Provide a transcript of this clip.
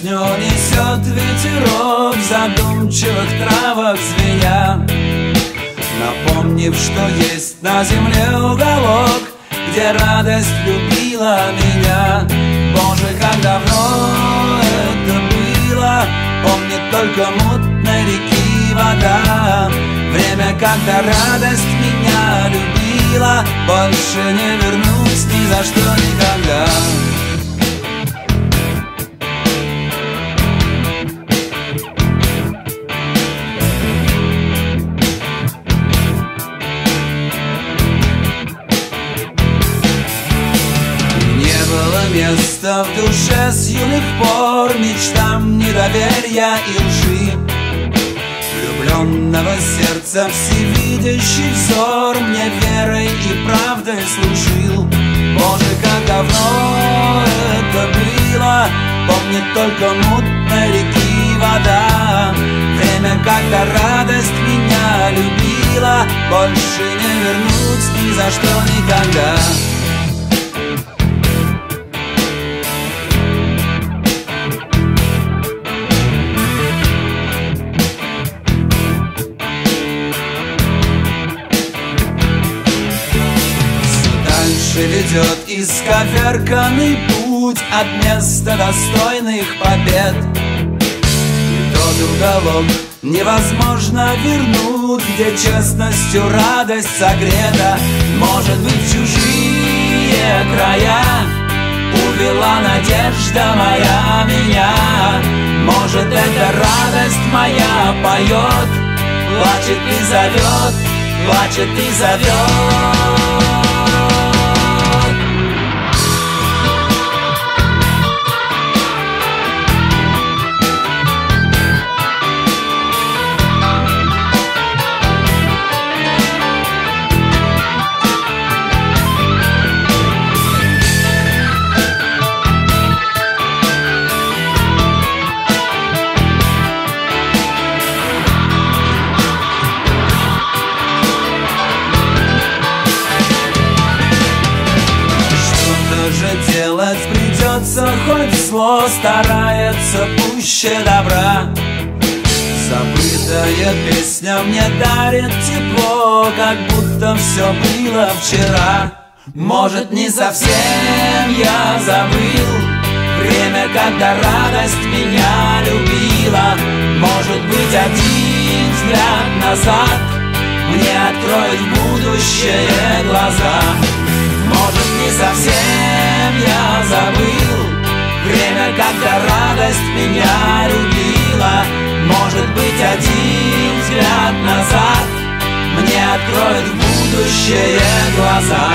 Песню несет ветерок задумчивых травок звеня Напомнив, что есть на земле уголок Где радость любила меня. Боже, как давно это было Помнит только мутной реки вода. Время, когда радость меня любила Больше не вернусь ни за что никогда место в душе с юных пор Мечтам недоверия и лжи. Влюбленного сердца всевидящий взор Мне верой и правдой служил. Боже, как давно это было Помнит только мутной реки вода. Время, когда радость меня любила Больше не вернуть ни за что никогда дальше ведет исковерканный путь От места достойных побед. И тот уголок невозможно вернуть Где честностью радость согрета. Может быть чужие края Увела надежда моя меня. Может эта радость моя поет Плачет и зовет, плачет и зовет Старается пуще добра. Забытая песня мне дарит тепло Как будто все было вчера. Может не совсем я забыл Время, когда радость меня любила. Может быть один взгляд назад Мне откроет будущее глаза. Может не совсем я когда радость меня любила. Может быть один взгляд назад Мне откроет будущее глаза